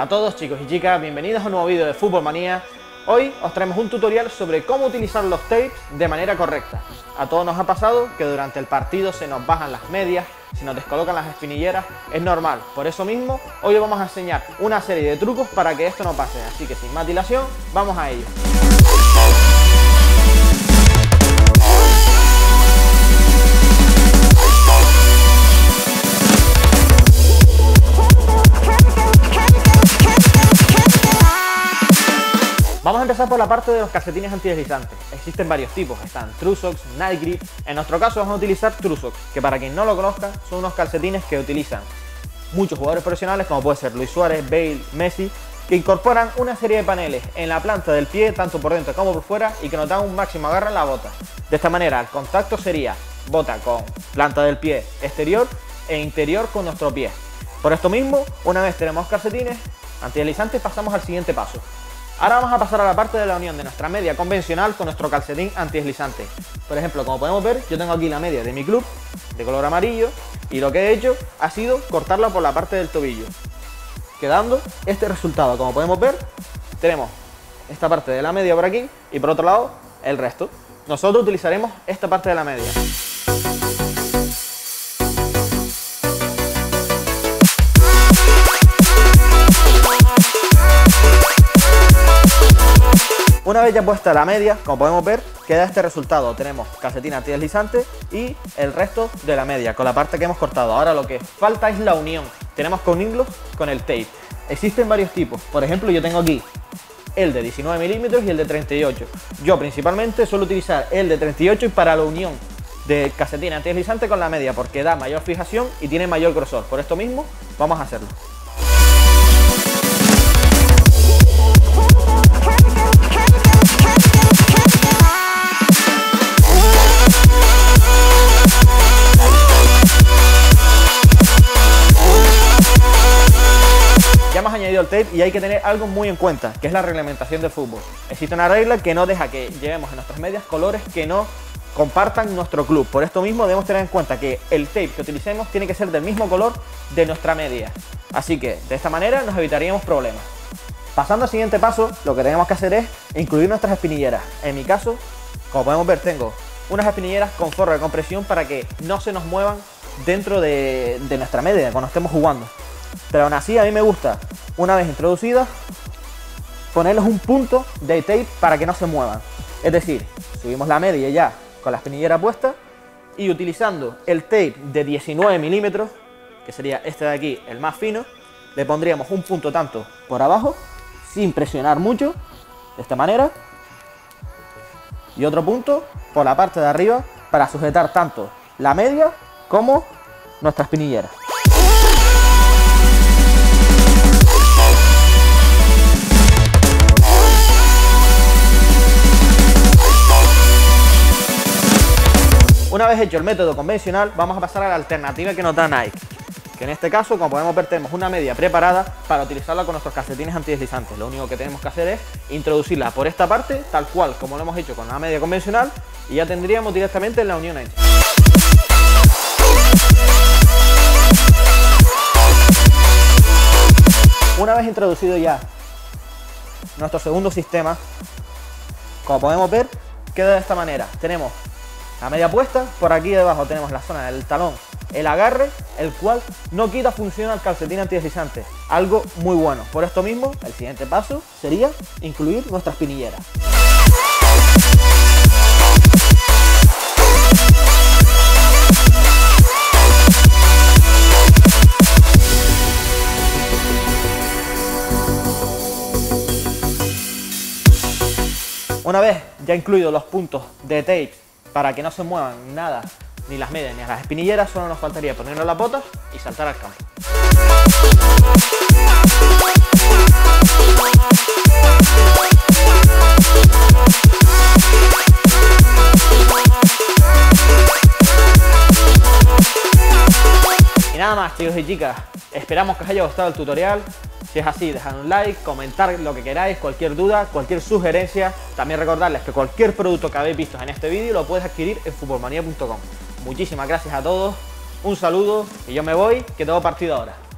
Hola a todos chicos y chicas, bienvenidos a un nuevo vídeo de Fútbol Manía. Hoy os traemos un tutorial sobre cómo utilizar los tapes de manera correcta. A todos nos ha pasado que durante el partido se nos bajan las medias, se nos descolocan las espinilleras, es normal. Por eso mismo, hoy os vamos a enseñar una serie de trucos para que esto no pase. Así que sin más dilación, vamos a ello. Vamos a empezar por la parte de los calcetines antideslizantes. Existen varios tipos, están True Socks, Night Grip. En nuestro caso vamos a utilizar True Socks, que para quien no lo conozca son unos calcetines que utilizan muchos jugadores profesionales como puede ser Luis Suárez, Bale, Messi, que incorporan una serie de paneles en la planta del pie, tanto por dentro como por fuera, y que nos dan un máximo agarre en la bota. De esta manera el contacto sería bota con planta del pie exterior e interior con nuestro pie. Por esto mismo, una vez tenemos calcetines antideslizantes, pasamos al siguiente paso. Ahora vamos a pasar a la parte de la unión de nuestra media convencional con nuestro calcetín antideslizante. Por ejemplo, como podemos ver, yo tengo aquí la media de mi club, de color amarillo, y lo que he hecho ha sido cortarla por la parte del tobillo, quedando este resultado. Como podemos ver, tenemos esta parte de la media por aquí, y por otro lado, el resto. Nosotros utilizaremos esta parte de la media. Una vez ya puesta la media, como podemos ver, queda este resultado. Tenemos calcetín antideslizante y el resto de la media, con la parte que hemos cortado. Ahora lo que falta es la unión. Tenemos que unirlos con el tape. Existen varios tipos. Por ejemplo, yo tengo aquí el de 19 milímetros y el de 38. Yo principalmente suelo utilizar el de 38 y para la unión de calcetín antideslizante con la media, porque da mayor fijación y tiene mayor grosor. Por esto mismo, vamos a hacerlo. Y hay que tener algo muy en cuenta, que es la reglamentación del fútbol. Existe una regla que no deja que llevemos en nuestras medias colores que no compartan nuestro club. Por esto mismo debemos tener en cuenta que el tape que utilicemos tiene que ser del mismo color de nuestra media. Así que de esta manera nos evitaríamos problemas. Pasando al siguiente paso, lo que tenemos que hacer es incluir nuestras espinilleras. En mi caso, como podemos ver, tengo unas espinilleras con forro de compresión para que no se nos muevan dentro de, de nuestra media cuando estemos jugando. Pero aún así a mí me gusta, una vez introducidas, ponerles un punto de tape para que no se muevan. Es decir, subimos la media ya con la espinillera puesta y utilizando el tape de 19 milímetros, que sería este de aquí, el más fino, le pondríamos un punto tanto por abajo, sin presionar mucho, de esta manera, y otro punto por la parte de arriba para sujetar tanto la media como nuestra espinillera. Una vez hecho el método convencional, vamos a pasar a la alternativa que nos da Nike. Que en este caso, como podemos ver, tenemos una media preparada para utilizarla con nuestros calcetines antideslizantes. Lo único que tenemos que hacer es introducirla por esta parte, tal cual como lo hemos hecho con la media convencional, y ya tendríamos directamente la unión hecha. Una vez introducido ya nuestro segundo sistema, como podemos ver, queda de esta manera. Tenemos la media puesta, por aquí debajo tenemos la zona del talón, el agarre, el cual no quita función al calcetín antideslizante. Algo muy bueno. Por esto mismo, el siguiente paso sería incluir nuestra espinillera. Una vez ya incluidos los puntos de tape para que no se muevan nada, ni las medias ni las espinilleras, solo nos faltaría ponernos las botas y saltar al campo. Y nada más chicos y chicas, esperamos que os haya gustado el tutorial, si es así, dejad un like, comentar lo que queráis, cualquier duda, cualquier sugerencia. También recordarles que cualquier producto que habéis visto en este vídeo lo puedes adquirir en futbolmanía.com. Muchísimas gracias a todos, un saludo y yo me voy, que tengo partido ahora.